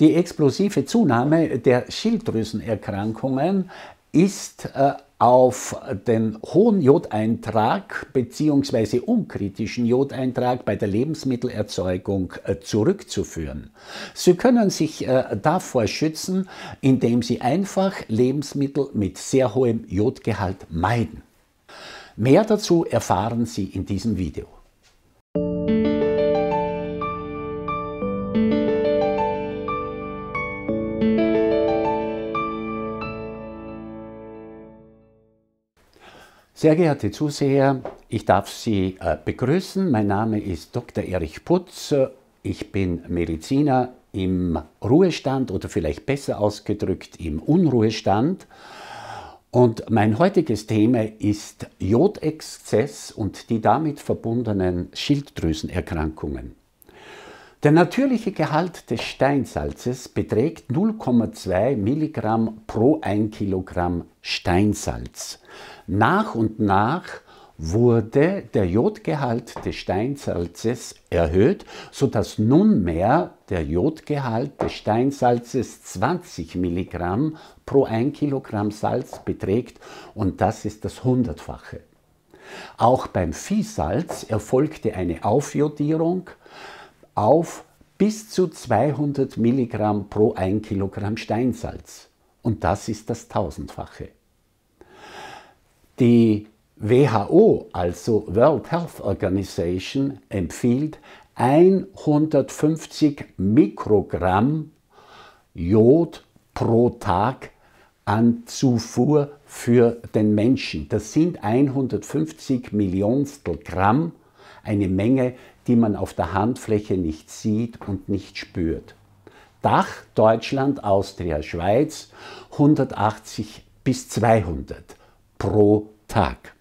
Die explosive Zunahme der Schilddrüsenerkrankungen ist äh, auf den hohen Jodeintrag bzw. unkritischen Jodeintrag bei der Lebensmittelerzeugung äh, zurückzuführen. Sie können sich äh, davor schützen, indem Sie einfach Lebensmittel mit sehr hohem Jodgehalt meiden. Mehr dazu erfahren Sie in diesem Video. Sehr geehrte Zuseher, ich darf Sie äh, begrüßen. Mein Name ist Dr. Erich Putz. Ich bin Mediziner im Ruhestand oder vielleicht besser ausgedrückt im Unruhestand. Und mein heutiges Thema ist Jodexzess und die damit verbundenen Schilddrüsenerkrankungen. Der natürliche Gehalt des Steinsalzes beträgt 0,2 Milligramm pro 1 Kilogramm Steinsalz. Nach und nach wurde der Jodgehalt des Steinsalzes erhöht, sodass nunmehr der Jodgehalt des Steinsalzes 20 Milligramm pro 1 Kilogramm Salz beträgt und das ist das Hundertfache. Auch beim Viehsalz erfolgte eine Aufjodierung auf bis zu 200 Milligramm pro 1 Kilogramm Steinsalz und das ist das Tausendfache. Die WHO, also World Health Organization, empfiehlt 150 Mikrogramm Jod pro Tag an Zufuhr für den Menschen. Das sind 150 Millionstel Gramm, eine Menge, die man auf der Handfläche nicht sieht und nicht spürt. Dach Deutschland, Austria, Schweiz 180 bis 200 pro Tag.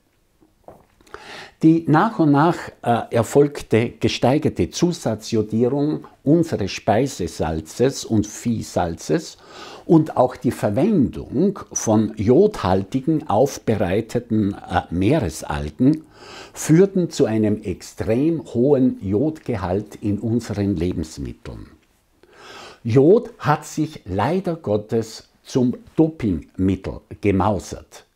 Die nach und nach äh, erfolgte gesteigerte Zusatzjodierung unseres Speisesalzes und Viehsalzes und auch die Verwendung von jodhaltigen aufbereiteten äh, Meeresalgen führten zu einem extrem hohen Jodgehalt in unseren Lebensmitteln. Jod hat sich leider Gottes zum Dopingmittel gemausert.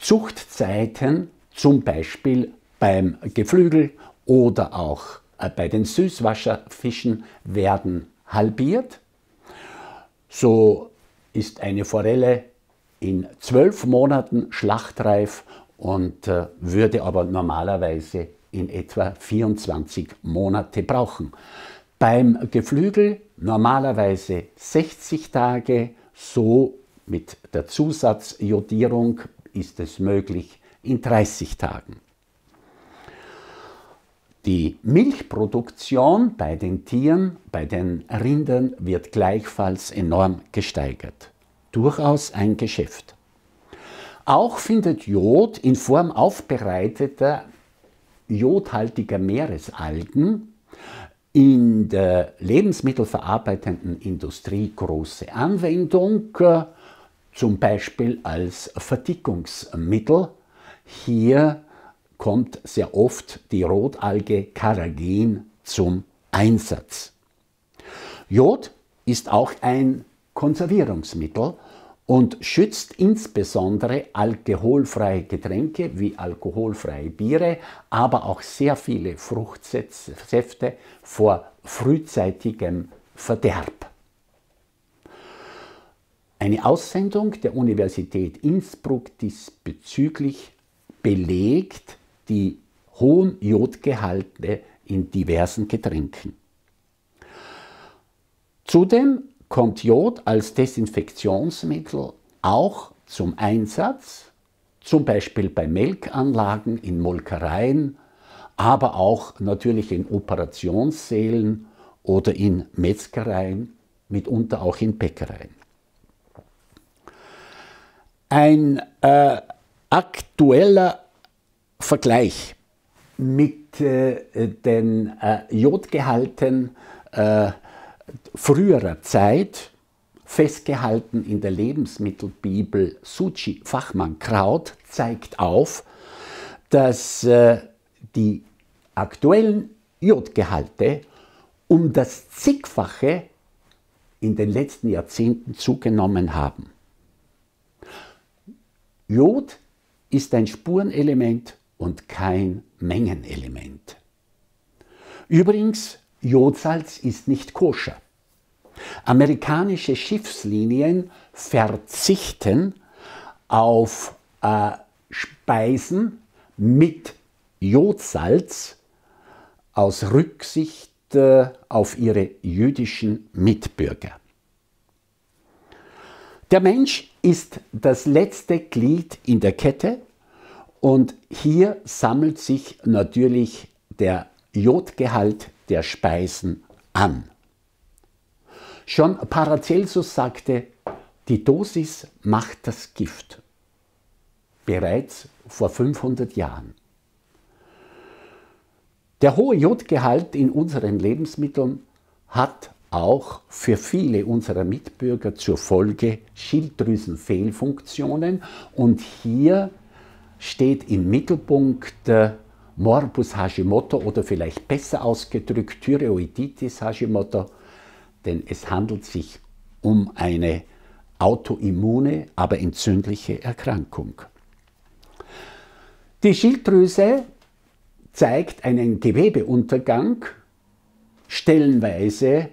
Zuchtzeiten, zum Beispiel beim Geflügel oder auch äh, bei den Süßwasserfischen, werden halbiert. So ist eine Forelle in zwölf Monaten schlachtreif und äh, würde aber normalerweise in etwa 24 Monate brauchen. Beim Geflügel normalerweise 60 Tage, so mit der Zusatzjodierung ist es möglich in 30 Tagen. Die Milchproduktion bei den Tieren, bei den Rindern wird gleichfalls enorm gesteigert. Durchaus ein Geschäft. Auch findet Jod in Form aufbereiteter jodhaltiger Meeresalgen in der lebensmittelverarbeitenden Industrie große Anwendung zum Beispiel als Verdickungsmittel. Hier kommt sehr oft die Rotalge Carrageen zum Einsatz. Jod ist auch ein Konservierungsmittel und schützt insbesondere alkoholfreie Getränke wie alkoholfreie Biere, aber auch sehr viele Fruchtsäfte vor frühzeitigem Verderb. Eine Aussendung der Universität Innsbruck diesbezüglich belegt die hohen Jodgehalte in diversen Getränken. Zudem kommt Jod als Desinfektionsmittel auch zum Einsatz, zum Beispiel bei Melkanlagen, in Molkereien, aber auch natürlich in Operationssälen oder in Metzgereien, mitunter auch in Bäckereien. Ein äh, aktueller Vergleich mit äh, den äh, Jodgehalten äh, früherer Zeit, festgehalten in der Lebensmittelbibel Suchi Fachmann Kraut, zeigt auf, dass äh, die aktuellen Jodgehalte um das zigfache in den letzten Jahrzehnten zugenommen haben. Jod ist ein Spurenelement und kein Mengenelement. Übrigens, Jodsalz ist nicht koscher. Amerikanische Schiffslinien verzichten auf äh, Speisen mit Jodsalz aus Rücksicht äh, auf ihre jüdischen Mitbürger. Der Mensch ist das letzte Glied in der Kette und hier sammelt sich natürlich der Jodgehalt der Speisen an. Schon Paracelsus sagte, die Dosis macht das Gift. Bereits vor 500 Jahren. Der hohe Jodgehalt in unseren Lebensmitteln hat auch für viele unserer Mitbürger zur Folge Schilddrüsenfehlfunktionen und hier steht im Mittelpunkt Morbus Hashimoto oder vielleicht besser ausgedrückt Thyreoiditis Hashimoto, denn es handelt sich um eine autoimmune, aber entzündliche Erkrankung. Die Schilddrüse zeigt einen Gewebeuntergang, stellenweise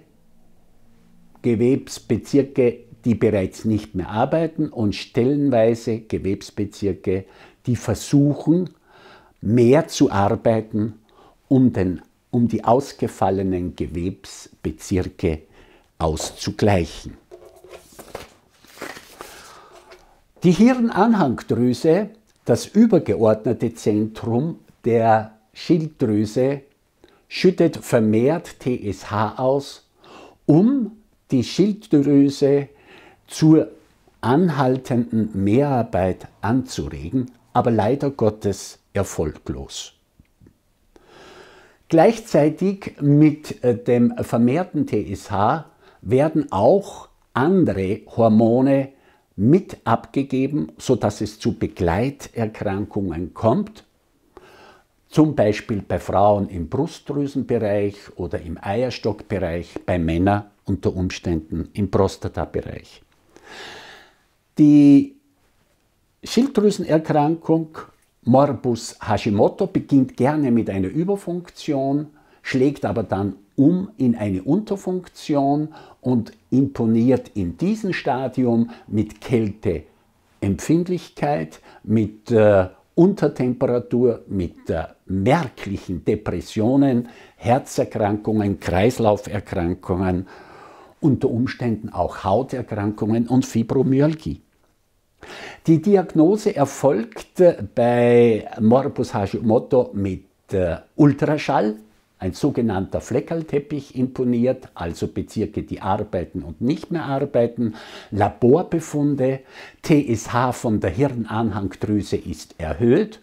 Gewebsbezirke, die bereits nicht mehr arbeiten und stellenweise Gewebsbezirke, die versuchen, mehr zu arbeiten, um, den, um die ausgefallenen Gewebsbezirke auszugleichen. Die Hirnanhangdrüse, das übergeordnete Zentrum der Schilddrüse, schüttet vermehrt TSH aus, um die Schilddrüse zur anhaltenden Mehrarbeit anzuregen, aber leider Gottes erfolglos. Gleichzeitig mit äh, dem vermehrten TSH werden auch andere Hormone mit abgegeben, sodass es zu Begleiterkrankungen kommt, zum Beispiel bei Frauen im Brustdrüsenbereich oder im Eierstockbereich, bei Männern unter Umständen im Prostatabereich. Die Schilddrüsenerkrankung Morbus Hashimoto beginnt gerne mit einer Überfunktion, schlägt aber dann um in eine Unterfunktion und imponiert in diesem Stadium mit Kälteempfindlichkeit, mit äh, Untertemperatur, mit äh, merklichen Depressionen, Herzerkrankungen, Kreislauferkrankungen, unter Umständen auch Hauterkrankungen und Fibromyalgie. Die Diagnose erfolgt bei Morbus Hashimoto mit äh, Ultraschall, ein sogenannter Fleckerlteppich imponiert, also Bezirke, die arbeiten und nicht mehr arbeiten, Laborbefunde, TSH von der Hirnanhangdrüse ist erhöht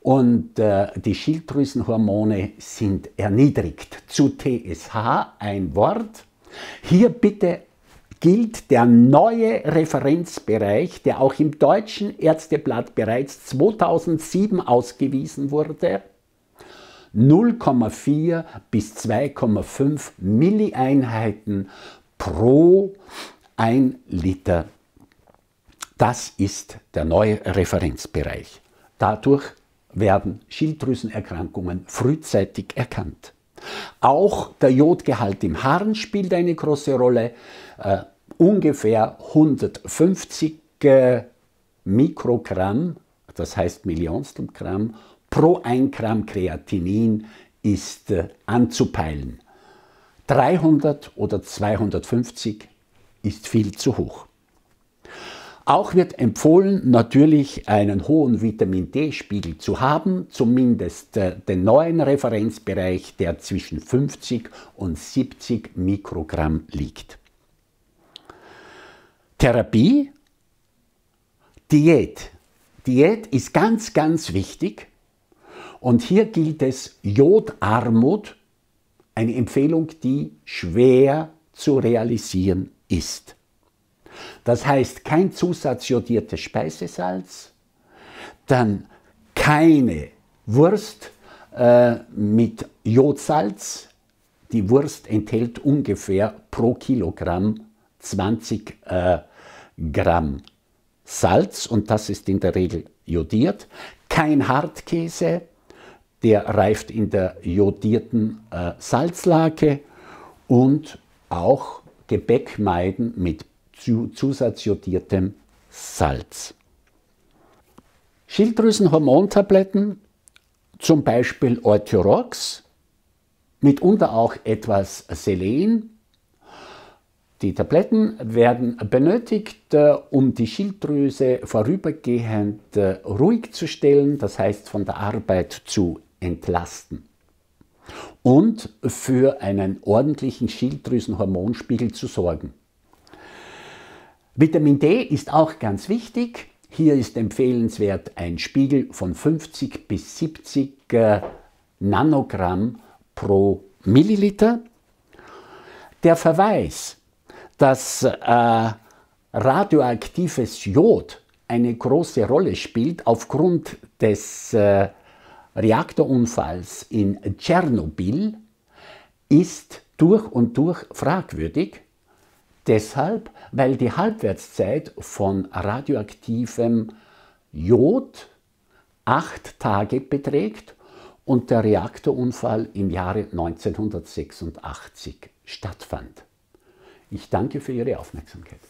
und äh, die Schilddrüsenhormone sind erniedrigt. Zu TSH ein Wort. Hier bitte gilt der neue Referenzbereich, der auch im deutschen Ärzteblatt bereits 2007 ausgewiesen wurde. 0,4 bis 2,5 Millieinheiten pro 1 Liter. Das ist der neue Referenzbereich. Dadurch werden Schilddrüsenerkrankungen frühzeitig erkannt. Auch der Jodgehalt im Harn spielt eine große Rolle. Äh, ungefähr 150 äh, Mikrogramm, das heißt Millionstel Gramm, pro 1 Gramm Kreatinin ist äh, anzupeilen. 300 oder 250 ist viel zu hoch. Auch wird empfohlen, natürlich einen hohen Vitamin D-Spiegel zu haben, zumindest äh, den neuen Referenzbereich, der zwischen 50 und 70 Mikrogramm liegt. Therapie, Diät. Diät ist ganz, ganz wichtig. Und hier gilt es Jodarmut, eine Empfehlung, die schwer zu realisieren ist. Das heißt kein zusatzjodiertes Speisesalz, dann keine Wurst äh, mit Jodsalz. Die Wurst enthält ungefähr pro Kilogramm 20 äh, Gramm Salz und das ist in der Regel jodiert. Kein Hartkäse, der reift in der jodierten äh, Salzlake und auch Gebäck meiden mit zusatzjodiertem Salz. Schilddrüsenhormontabletten, zum Beispiel Orthorox, mitunter auch etwas Selen. Die Tabletten werden benötigt, äh, um die Schilddrüse vorübergehend äh, ruhig zu stellen, das heißt von der Arbeit zu entlasten und für einen ordentlichen Schilddrüsenhormonspiegel zu sorgen. Vitamin D ist auch ganz wichtig. Hier ist empfehlenswert ein Spiegel von 50 bis 70 äh, Nanogramm pro Milliliter. Der Verweis, dass äh, radioaktives Jod eine große Rolle spielt aufgrund des äh, Reaktorunfalls in Tschernobyl, ist durch und durch fragwürdig. Deshalb, weil die Halbwertszeit von radioaktivem Jod acht Tage beträgt und der Reaktorunfall im Jahre 1986 stattfand. Ich danke für Ihre Aufmerksamkeit.